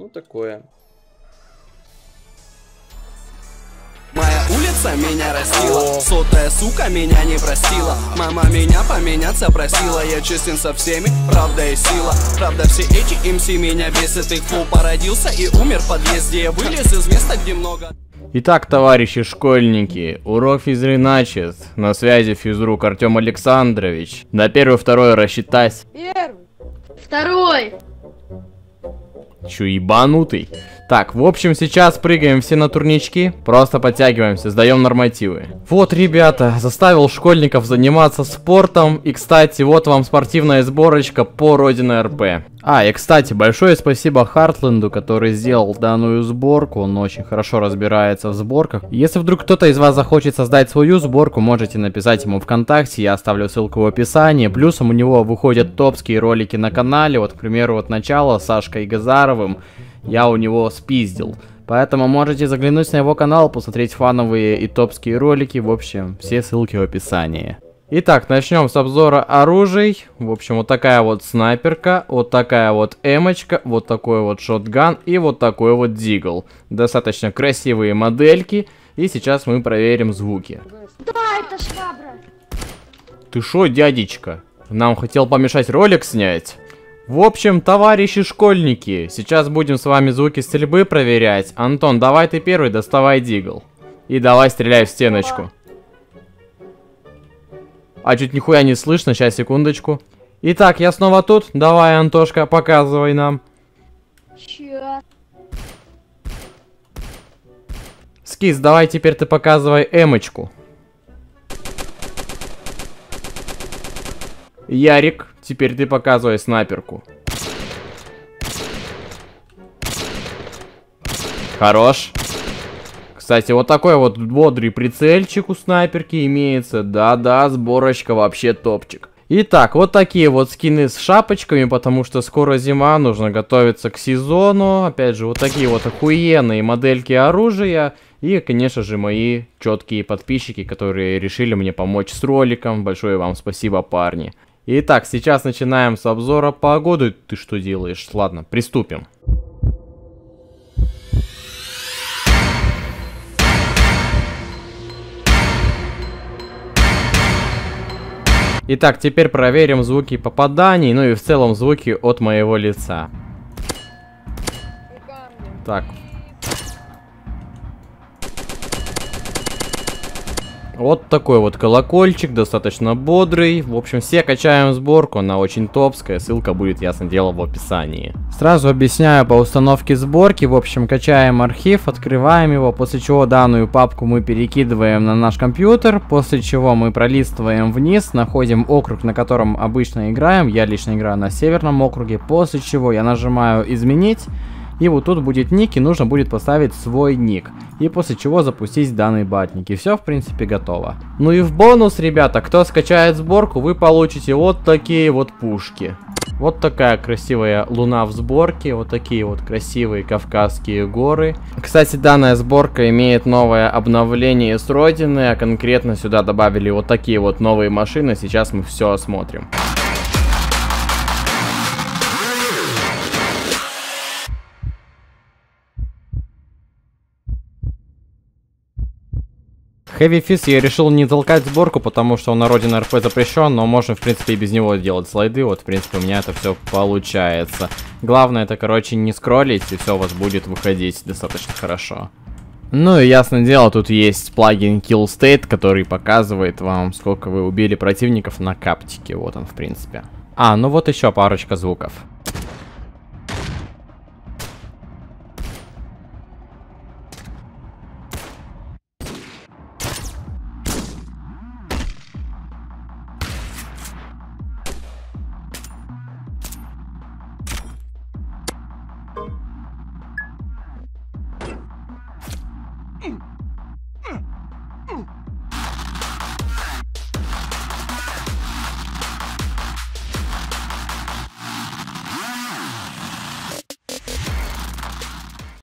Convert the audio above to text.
Ну, такое. Моя улица меня растила Сотая сука меня не простила Мама меня поменяться просила Я честен со всеми, правда и сила Правда все эти МС меня бесит Их фу породился и умер в подъезде Я вылез из места, где много Итак, товарищи школьники, урок физры начат. На связи физрук Артем Александрович. На первый, второй рассчитайся. Первый. Второй. Чё, ебанутый? Так, в общем, сейчас прыгаем все на турнички, просто подтягиваемся, сдаем нормативы. Вот, ребята, заставил школьников заниматься спортом, и, кстати, вот вам спортивная сборочка по Родина РП. А, и, кстати, большое спасибо Хартленду, который сделал данную сборку, он очень хорошо разбирается в сборках. Если вдруг кто-то из вас захочет создать свою сборку, можете написать ему ВКонтакте, я оставлю ссылку в описании. Плюсом у него выходят топские ролики на канале, вот, к примеру, вот начало с Сашкой Газаровым я у него спиздил. Поэтому можете заглянуть на его канал, посмотреть фановые и топские ролики. В общем, все ссылки в описании. Итак, начнем с обзора оружий. В общем, вот такая вот снайперка, вот такая вот эмочка, вот такой вот шотган и вот такой вот дигл. Достаточно красивые модельки. И сейчас мы проверим звуки. Да, это швабра. Ты шо, дядечка? Нам хотел помешать ролик снять? В общем, товарищи школьники, сейчас будем с вами звуки стрельбы проверять. Антон, давай ты первый, доставай дигл. И давай стреляй в стеночку. А чуть нихуя не слышно, сейчас, секундочку. Итак, я снова тут. Давай, Антошка, показывай нам. Чё? Скиз, давай теперь ты показывай эмочку. Ярик, теперь ты показывай снайперку. Хорош. Кстати, вот такой вот бодрый прицельчик у снайперки имеется. Да-да, сборочка вообще топчик. Итак, вот такие вот скины с шапочками, потому что скоро зима, нужно готовиться к сезону. Опять же, вот такие вот охуенные модельки оружия. И, конечно же, мои четкие подписчики, которые решили мне помочь с роликом. Большое вам спасибо, парни. Итак, сейчас начинаем с обзора погоды. Ты что делаешь? Ладно, приступим. Итак, теперь проверим звуки попаданий, ну и в целом звуки от моего лица. Так, Вот такой вот колокольчик, достаточно бодрый. В общем, все качаем сборку, она очень топская, ссылка будет, ясно дело, в описании. Сразу объясняю по установке сборки. В общем, качаем архив, открываем его, после чего данную папку мы перекидываем на наш компьютер, после чего мы пролистываем вниз, находим округ, на котором обычно играем. Я лично играю на северном округе, после чего я нажимаю «Изменить». И вот тут будет ник, и нужно будет поставить свой ник. И после чего запустить данный батник. И все, в принципе, готово. Ну и в бонус, ребята, кто скачает сборку, вы получите вот такие вот пушки. Вот такая красивая луна в сборке, вот такие вот красивые Кавказские горы. Кстати, данная сборка имеет новое обновление с родины, а конкретно сюда добавили вот такие вот новые машины, сейчас мы все осмотрим. Heavy Fist я решил не толкать сборку, потому что он на родине РП запрещен, но можно, в принципе, и без него делать слайды. Вот, в принципе, у меня это все получается. Главное, это, короче, не скроллить, и все у вас будет выходить достаточно хорошо. Ну и ясно дело, тут есть плагин Kill State, который показывает вам, сколько вы убили противников на каптике. Вот он, в принципе. А, ну вот еще парочка звуков.